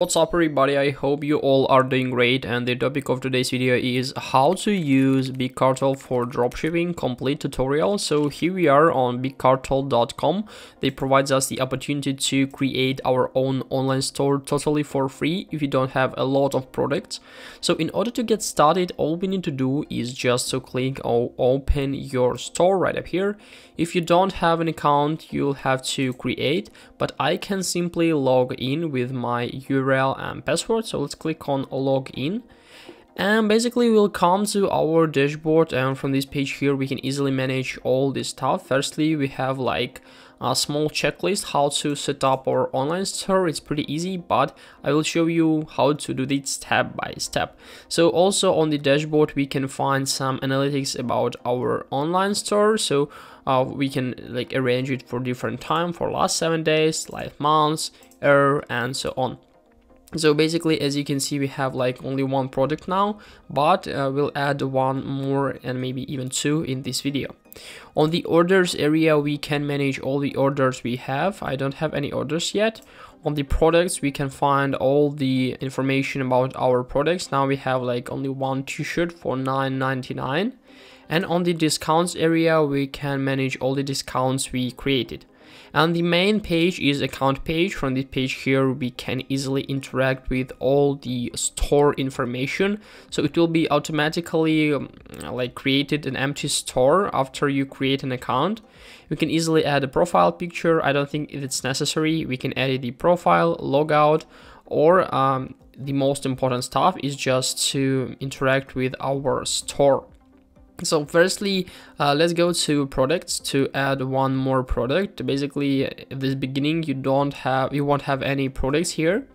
What's up everybody, I hope you all are doing great and the topic of today's video is how to use BigCartel for dropshipping complete tutorial. So here we are on bigcartel.com. They provides us the opportunity to create our own online store totally for free if you don't have a lot of products. So in order to get started, all we need to do is just to click or open your store right up here. If you don't have an account, you'll have to create, but I can simply log in with my URL URL and password. So let's click on login. And basically we'll come to our dashboard and from this page here we can easily manage all this stuff. Firstly we have like a small checklist how to set up our online store. It's pretty easy but i will show you how to do this step by step. So also on the dashboard we can find some analytics about our online store. So uh, we can like arrange it for different time for last seven days like months year and so on so basically as you can see we have like only one product now but uh, we'll add one more and maybe even two in this video. On the orders area we can manage all the orders we have. I don't have any orders yet. On the products we can find all the information about our products. Now we have like only one t-shirt for 9.99 and on the discounts area we can manage all the discounts we created and the main page is account page. From this page here we can easily interact with all the store information. So it will be automatically um, like created an empty store after you create an account. We can easily add a profile picture. I don't think it's necessary we can edit the profile logout or um, the most important stuff is just to interact with our store so firstly, uh, let's go to products to add one more product. Basically, at this beginning, you don't have, you won't have any products here.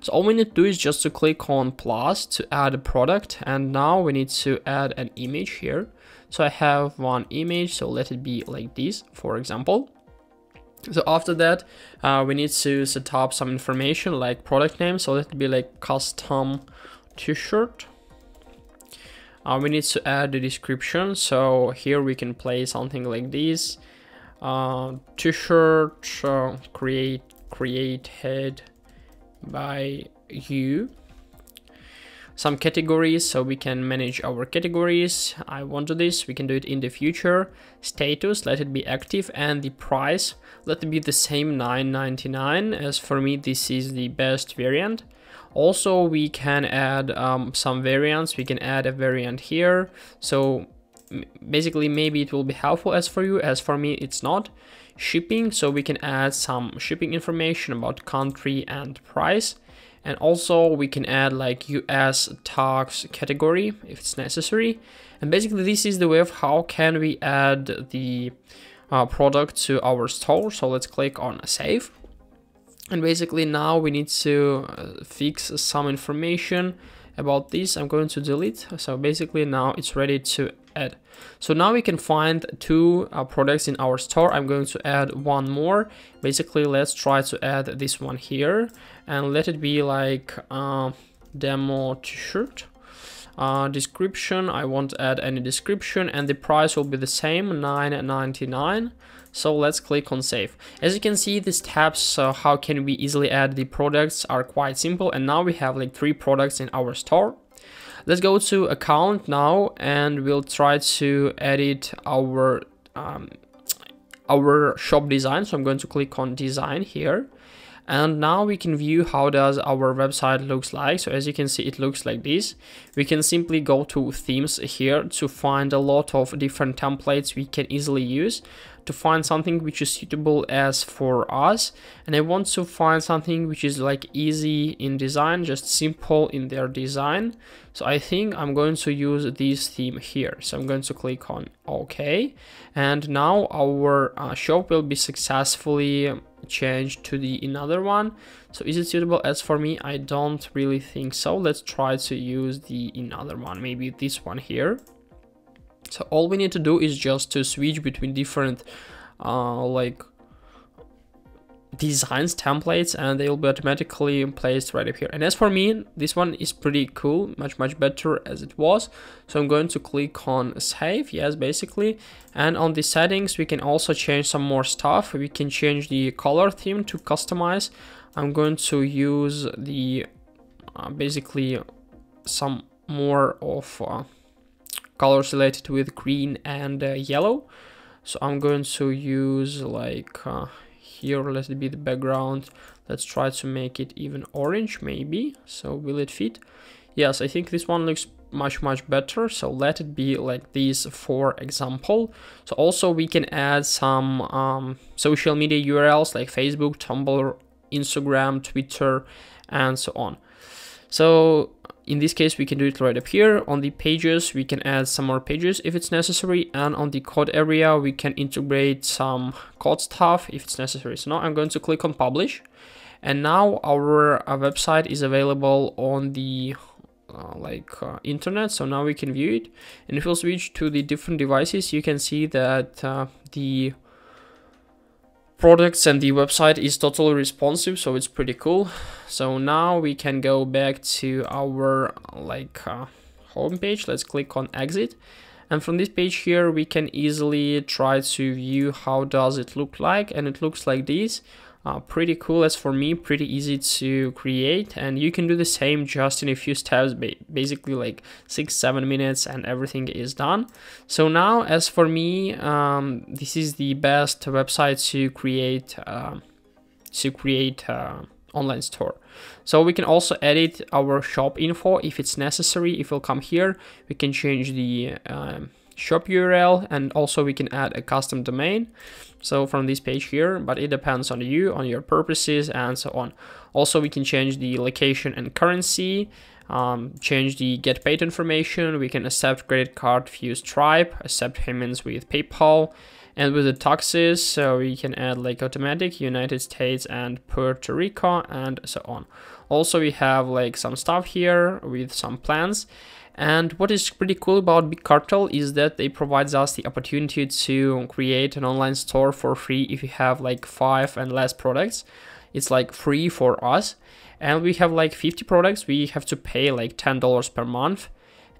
So all we need to do is just to click on plus to add a product. And now we need to add an image here. So I have one image, so let it be like this, for example. So after that, uh, we need to set up some information like product name. So let it be like custom t-shirt uh, we need to add the description so here we can play something like this. Uh, t-shirt uh, create created by you. Some categories so we can manage our categories. I want to do this we can do it in the future. Status let it be active and the price let it be the same 9.99 as for me this is the best variant also, we can add um, some variants. We can add a variant here. So basically, maybe it will be helpful as for you. As for me, it's not. Shipping, so we can add some shipping information about country and price. And also we can add like US tax category if it's necessary. And basically this is the way of how can we add the uh, product to our store. So let's click on save and basically now we need to uh, fix some information about this. I'm going to delete. So basically now it's ready to add. So now we can find two uh, products in our store. I'm going to add one more. Basically let's try to add this one here and let it be like uh, demo t-shirt uh, description I won't add any description and the price will be the same 9.99 so let's click on save. As you can see these tabs, uh, how can we easily add the products are quite simple and now we have like three products in our store. Let's go to account now and we'll try to edit our um, our shop design. So I'm going to click on design here and now we can view how does our website looks like. So as you can see it looks like this. We can simply go to themes here to find a lot of different templates we can easily use to find something which is suitable as for us. And I want to find something which is like easy in design just simple in their design. So I think I'm going to use this theme here. So I'm going to click on OK. And now our uh, shop will be successfully changed to the another one. So is it suitable? As for me I don't really think so. Let's try to use the another one. Maybe this one here. So all we need to do is just to switch between different uh, like designs templates and they will be automatically placed right up here. And as for me this one is pretty cool much much better as it was. So i'm going to click on save yes basically. And on the settings we can also change some more stuff. We can change the color theme to customize. I'm going to use the uh, basically some more of uh, colors related with green and uh, yellow. So I'm going to use like uh, here, let it be the background. Let's try to make it even orange maybe. So will it fit? Yes, I think this one looks much much better so let it be like this for example so also we can add some um, social media urls like facebook tumblr instagram twitter and so on so in this case, we can do it right up here. On the pages, we can add some more pages if it's necessary. And on the code area, we can integrate some code stuff if it's necessary. So now I'm going to click on publish. And now our uh, website is available on the uh, like uh, internet. So now we can view it. And if we switch to the different devices, you can see that uh, the products and the website is totally responsive so it's pretty cool. So now we can go back to our like uh, homepage let's click on exit. And from this page here we can easily try to view how does it look like. And it looks like this uh, pretty cool. As for me pretty easy to create. And you can do the same just in a few steps basically like six seven minutes and everything is done. So now as for me um, this is the best website to create uh, to create uh, online store. So we can also edit our shop info if it's necessary. If we'll come here we can change the um, shop URL and also we can add a custom domain. So from this page here but it depends on you on your purposes and so on. Also we can change the location and currency um, change the get paid information. We can accept credit card via stripe accept payments with paypal and with the taxes so we can add like automatic united states and puerto rico and so on also we have like some stuff here with some plans and what is pretty cool about Big Cartel is that they provide us the opportunity to create an online store for free if you have like five and less products. It's like free for us. And we have like 50 products, we have to pay like $10 per month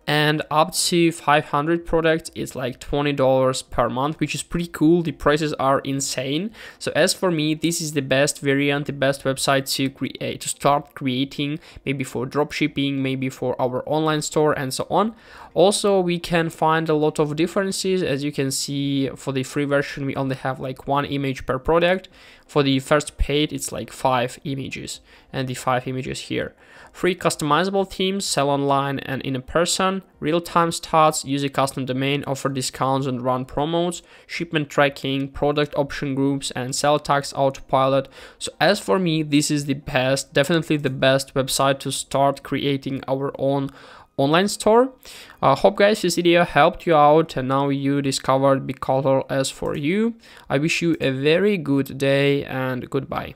and up to 500 products is like $20 per month which is pretty cool. The prices are insane. So as for me this is the best variant the best website to create to start creating maybe for dropshipping maybe for our online store and so on. Also we can find a lot of differences. As you can see for the free version we only have like one image per product for the first paid it's like five images and the five images here. Free customizable themes, sell online and in person, real-time stats, use a custom domain, offer discounts and run promos, shipment tracking, product option groups, and sell tax autopilot. So as for me, this is the best, definitely the best website to start creating our own online store. I uh, hope guys this video helped you out and now you discovered Big Cartel as for you. I wish you a very good day and goodbye.